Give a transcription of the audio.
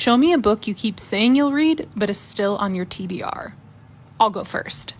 Show me a book you keep saying you'll read, but is still on your TBR. I'll go first.